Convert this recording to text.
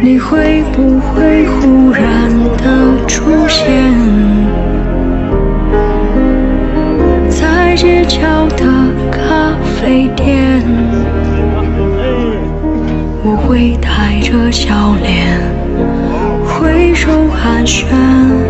你会不会忽然的出现在街角的咖啡店？我会带着笑脸挥手寒暄。